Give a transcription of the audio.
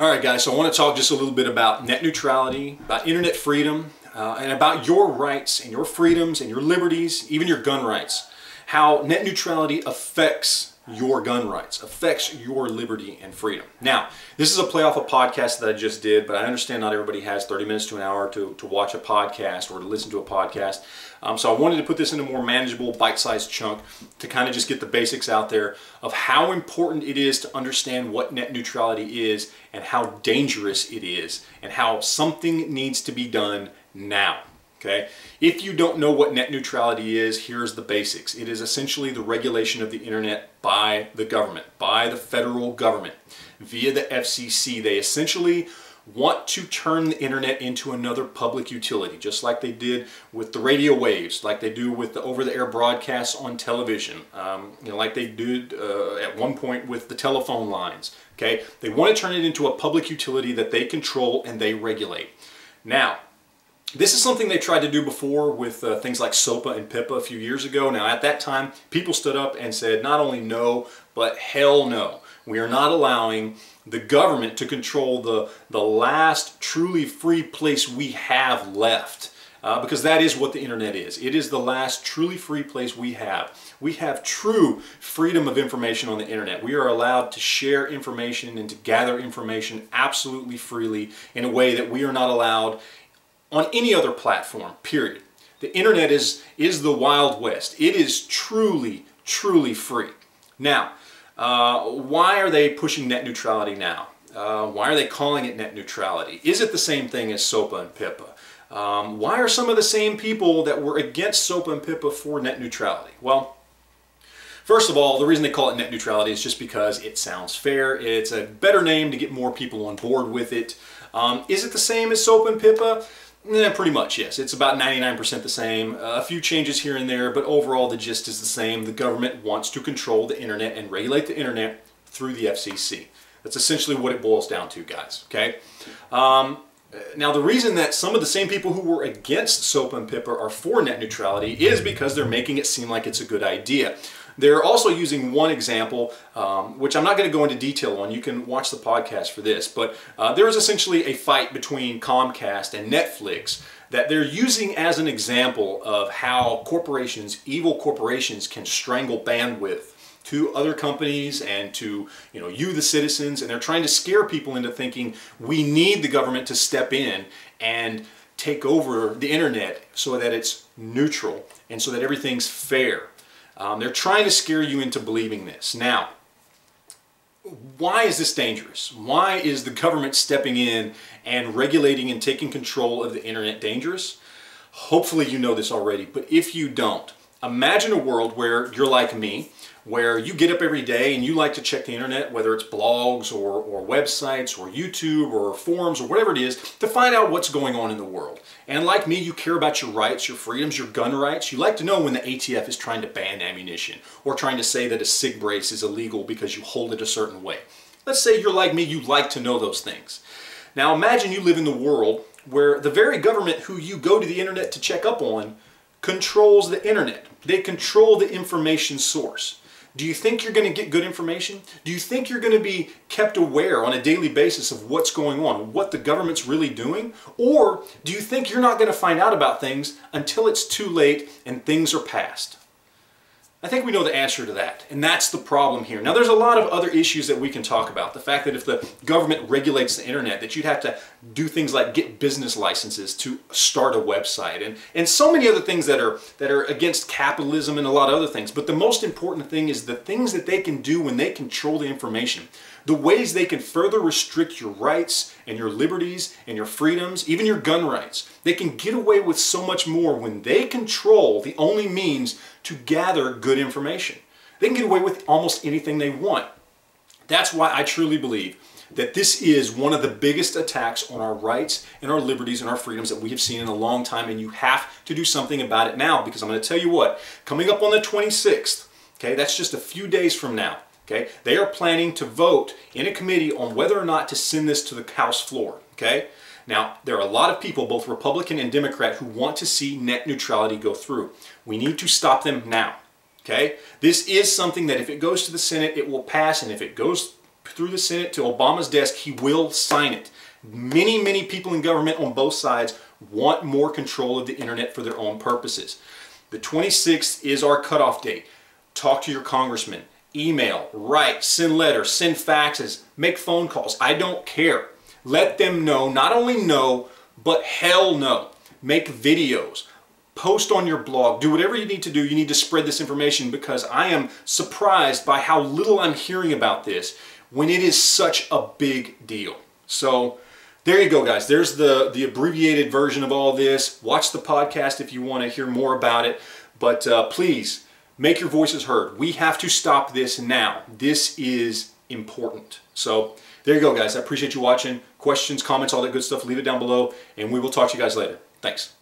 All right, guys, so I want to talk just a little bit about net neutrality, about internet freedom, uh, and about your rights and your freedoms and your liberties, even your gun rights. How net neutrality affects your gun rights, affects your liberty and freedom. Now, this is a play off a podcast that I just did, but I understand not everybody has 30 minutes to an hour to, to watch a podcast or to listen to a podcast. Um, so I wanted to put this in a more manageable, bite-sized chunk to kind of just get the basics out there of how important it is to understand what net neutrality is and how dangerous it is and how something needs to be done now. Okay, if you don't know what net neutrality is, here's the basics. It is essentially the regulation of the internet by the government, by the federal government, via the FCC. They essentially want to turn the internet into another public utility, just like they did with the radio waves, like they do with the over-the-air broadcasts on television, um, you know, like they did uh, at one point with the telephone lines. Okay, they want to turn it into a public utility that they control and they regulate. Now, this is something they tried to do before with uh, things like SOPA and PIPA a few years ago. Now, at that time, people stood up and said not only no, but hell no. We are not allowing the government to control the, the last truly free place we have left. Uh, because that is what the internet is. It is the last truly free place we have. We have true freedom of information on the internet. We are allowed to share information and to gather information absolutely freely in a way that we are not allowed on any other platform, period. The internet is, is the Wild West. It is truly, truly free. Now, uh, why are they pushing net neutrality now? Uh, why are they calling it net neutrality? Is it the same thing as SOPA and PIPA? Um, why are some of the same people that were against SOPA and PIPA for net neutrality? Well, First of all, the reason they call it net neutrality is just because it sounds fair. It's a better name to get more people on board with it. Um, is it the same as SOPA and PIPA? Yeah, pretty much, yes. It's about 99% the same. A few changes here and there, but overall the gist is the same. The government wants to control the internet and regulate the internet through the FCC. That's essentially what it boils down to, guys, okay? Um, now, the reason that some of the same people who were against SOPA and PIPA are for net neutrality is because they're making it seem like it's a good idea. They're also using one example, um, which I'm not going to go into detail on. You can watch the podcast for this. But uh, there is essentially a fight between Comcast and Netflix that they're using as an example of how corporations, evil corporations, can strangle bandwidth to other companies and to you know you the citizens and they're trying to scare people into thinking we need the government to step in and take over the internet so that it's neutral and so that everything's fair um, they're trying to scare you into believing this. Now, why is this dangerous? Why is the government stepping in and regulating and taking control of the internet dangerous? Hopefully you know this already, but if you don't, imagine a world where you're like me, where you get up every day and you like to check the internet, whether it's blogs or, or websites or YouTube or forums or whatever it is, to find out what's going on in the world. And like me, you care about your rights, your freedoms, your gun rights. You like to know when the ATF is trying to ban ammunition or trying to say that a SIG brace is illegal because you hold it a certain way. Let's say you're like me, you like to know those things. Now imagine you live in the world where the very government who you go to the internet to check up on controls the internet. They control the information source. Do you think you're going to get good information? Do you think you're going to be kept aware on a daily basis of what's going on, what the government's really doing? Or do you think you're not going to find out about things until it's too late and things are past? I think we know the answer to that, and that's the problem here. Now, there's a lot of other issues that we can talk about. The fact that if the government regulates the internet, that you'd have to do things like get business licenses to start a website, and, and so many other things that are, that are against capitalism and a lot of other things. But the most important thing is the things that they can do when they control the information the ways they can further restrict your rights and your liberties and your freedoms, even your gun rights. They can get away with so much more when they control the only means to gather good information. They can get away with almost anything they want. That's why I truly believe that this is one of the biggest attacks on our rights and our liberties and our freedoms that we have seen in a long time and you have to do something about it now because I'm going to tell you what, coming up on the 26th, okay, that's just a few days from now, Okay? They are planning to vote in a committee on whether or not to send this to the House floor. Okay? Now, there are a lot of people, both Republican and Democrat, who want to see net neutrality go through. We need to stop them now. Okay? This is something that if it goes to the Senate, it will pass, and if it goes through the Senate to Obama's desk, he will sign it. Many, many people in government on both sides want more control of the internet for their own purposes. The 26th is our cutoff date. Talk to your congressman. Email, write, send letters, send faxes, make phone calls. I don't care. Let them know, not only know, but hell no. Make videos, post on your blog, do whatever you need to do. You need to spread this information because I am surprised by how little I'm hearing about this when it is such a big deal. So there you go, guys. There's the, the abbreviated version of all this. Watch the podcast if you want to hear more about it. But uh, please make your voices heard. We have to stop this now. This is important. So there you go, guys. I appreciate you watching. Questions, comments, all that good stuff, leave it down below, and we will talk to you guys later. Thanks.